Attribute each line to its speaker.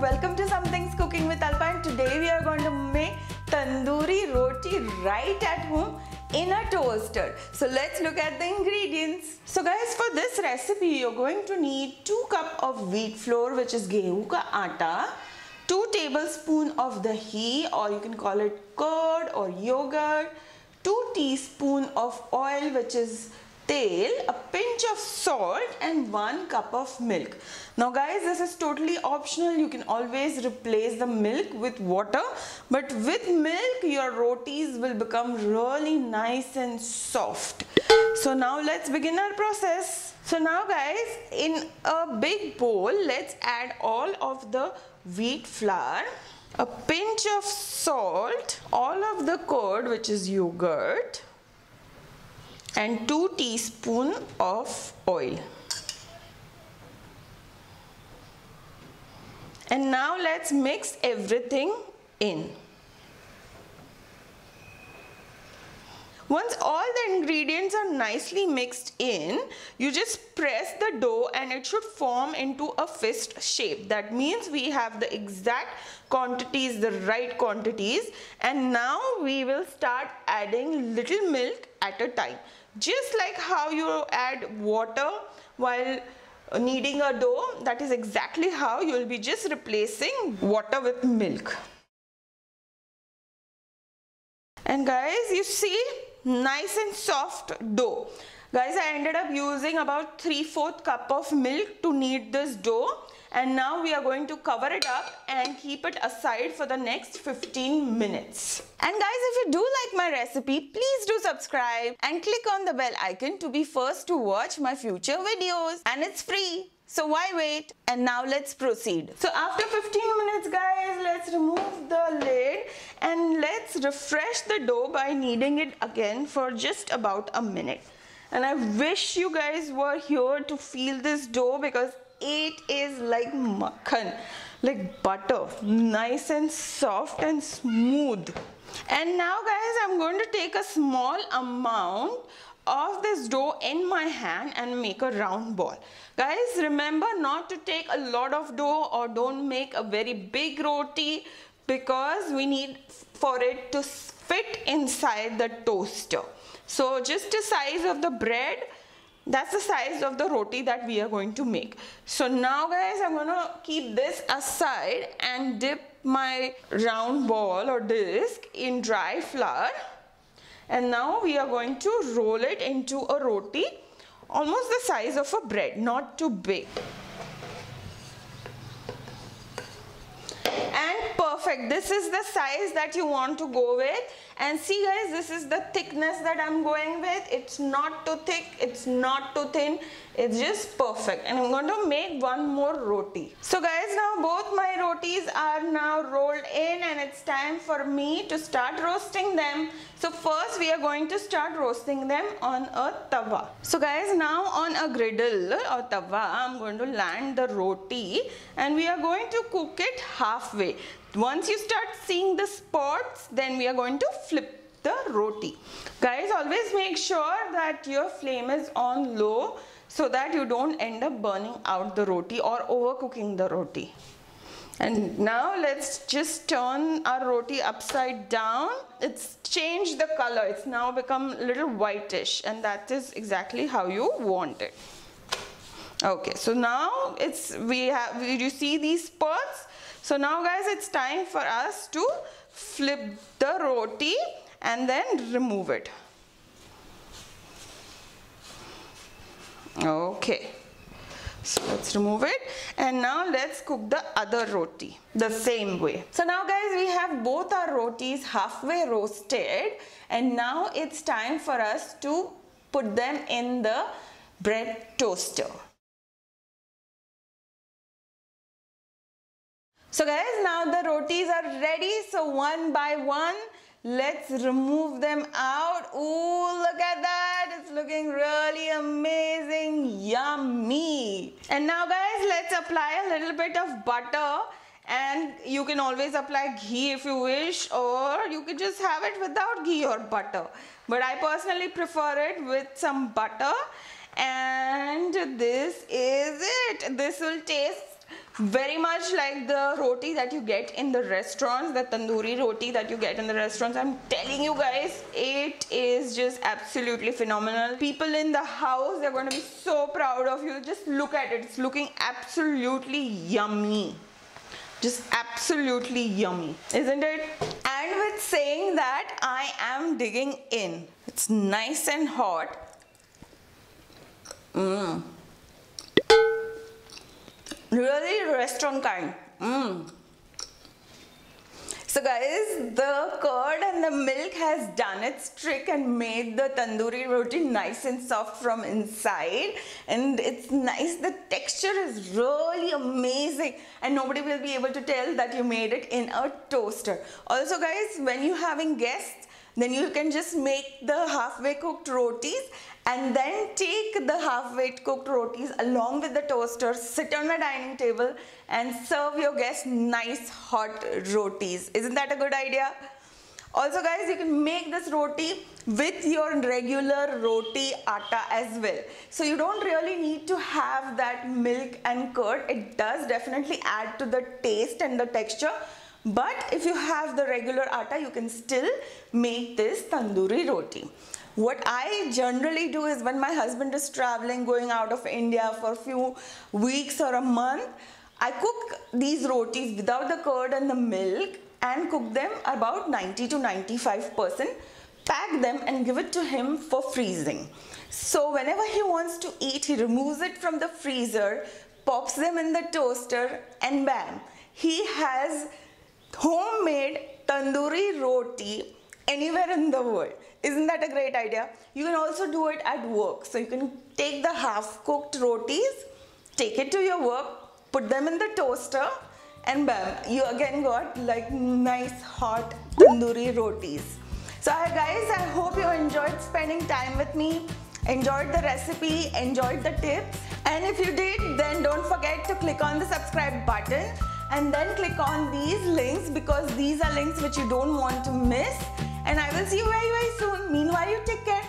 Speaker 1: welcome to Something's Cooking with Alpa and today we are going to make tandoori roti right at home in a toaster. So let's look at the ingredients. So guys for this recipe you're going to need 2 cup of wheat flour which is gehu ka atta, 2 tablespoon of dahi or you can call it curd or yogurt, 2 teaspoon of oil which is a pinch of salt and 1 cup of milk. Now guys this is totally optional you can always replace the milk with water but with milk your rotis will become really nice and soft. So now let's begin our process. So now guys in a big bowl let's add all of the wheat flour a pinch of salt, all of the curd which is yogurt and 2 teaspoon of oil. And now let's mix everything in. Once all the ingredients are nicely mixed in, you just press the dough and it should form into a fist shape. That means we have the exact quantities, the right quantities and now we will start adding little milk at a time. Just like how you add water while kneading a dough, that is exactly how you will be just replacing water with milk. And guys, you see, nice and soft dough. Guys, I ended up using about 3 4th cup of milk to knead this dough. And now we are going to cover it up and keep it aside for the next 15 minutes. And guys, if you do like my recipe, please do subscribe and click on the bell icon to be first to watch my future videos. And it's free. So why wait? And now let's proceed. So after 15 minutes guys, let's remove the lid and let's refresh the dough by kneading it again for just about a minute. And I wish you guys were here to feel this dough because it is like makhan, like butter, nice and soft and smooth. And now guys, I'm going to take a small amount of this dough in my hand and make a round ball. Guys, remember not to take a lot of dough or don't make a very big roti because we need for it to fit inside the toaster. So just the size of the bread, that's the size of the roti that we are going to make. So now guys, I'm gonna keep this aside and dip my round ball or disc in dry flour and now we are going to roll it into a roti almost the size of a bread not too big and perfect. This is the size that you want to go with. And see guys this is the thickness that I'm going with. It's not too thick. It's not too thin. It's just perfect. And I'm going to make one more roti. So guys now both my rotis are now rolled in and it's time for me to start roasting them. So first we are going to start roasting them on a tawa. So guys now on a griddle or tawa I'm going to land the roti and we are going to cook it halfway once you start seeing the spots, then we are going to flip the roti. Guys, always make sure that your flame is on low so that you don't end up burning out the roti or overcooking the roti. And now let's just turn our roti upside down. It's changed the color. It's now become a little whitish and that is exactly how you want it. Okay, so now it's we have you see these spots so now guys it's time for us to flip the roti and then remove it. Okay. So let's remove it and now let's cook the other roti the same way. So now guys we have both our rotis halfway roasted and now it's time for us to put them in the bread toaster. So guys, now the rotis are ready. So one by one, let's remove them out. Ooh, look at that. It's looking really amazing. Yummy. And now guys, let's apply a little bit of butter and you can always apply ghee if you wish or you can just have it without ghee or butter. But I personally prefer it with some butter and this is it. This will taste
Speaker 2: very much like the roti that you get in the restaurants the tandoori roti that you get in the restaurants. I'm telling you guys it is just absolutely phenomenal. People in the house they're going to be so proud of you. Just look at it. It's looking absolutely yummy. Just absolutely yummy. Isn't it? And with saying that i am digging in. It's nice and hot. Mmm really restaurant kind. Mm. So guys, the curd and the milk has done its trick and made the tandoori roti nice and soft from inside and it's nice. The texture is really amazing and nobody will be able to tell that you made it in a toaster. Also guys, when you're having guests, then you can just make the halfway cooked rotis and then take the halfway cooked rotis along with the toaster, sit on the dining table and serve your guests nice hot rotis. Isn't that a good idea? Also guys, you can make this roti with your regular roti atta as well. So you don't really need to have that milk and curd. It does definitely add to the taste and the texture. But if you have the regular atta, you can still make this tandoori roti. What I generally do is when my husband is traveling, going out of India for a few weeks or a month, I cook these rotis without the curd and the milk and cook them about 90 to 95%, pack them and give it to him for freezing. So whenever he wants to eat, he removes it from the freezer, pops them in the toaster and bam, he has homemade tandoori roti anywhere in the world. Isn't that a great idea? You can also do it at work. So you can take the half cooked rotis, take it to your work, put them in the toaster and bam, you again got like nice hot tandoori rotis. So guys, I hope you enjoyed spending time with me, enjoyed the recipe, enjoyed the tips. And if you did, then don't forget to click on the subscribe button and then click on these links because these are links which you don't want to miss and I will see you very very soon. Meanwhile, you take care.